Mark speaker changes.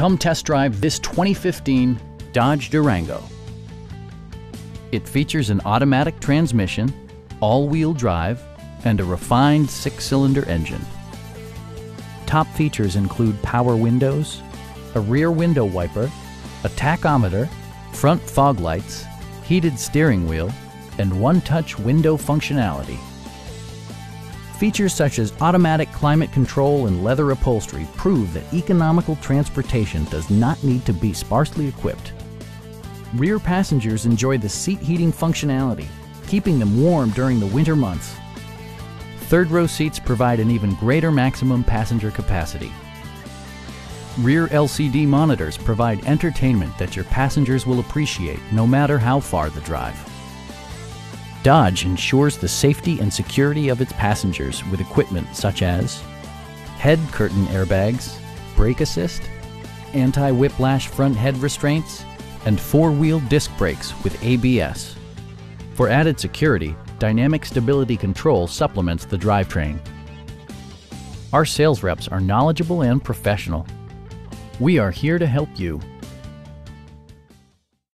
Speaker 1: Come test drive this 2015 Dodge Durango. It features an automatic transmission, all-wheel drive, and a refined six-cylinder engine. Top features include power windows, a rear window wiper, a tachometer, front fog lights, heated steering wheel, and one-touch window functionality. Features such as automatic climate control and leather upholstery prove that economical transportation does not need to be sparsely equipped. Rear passengers enjoy the seat heating functionality, keeping them warm during the winter months. Third row seats provide an even greater maximum passenger capacity. Rear LCD monitors provide entertainment that your passengers will appreciate no matter how far the drive. Dodge ensures the safety and security of its passengers with equipment such as head curtain airbags, brake assist, anti-whiplash front head restraints, and four-wheel disc brakes with ABS. For added security, Dynamic Stability Control supplements the drivetrain. Our sales reps are knowledgeable and professional. We are here to help you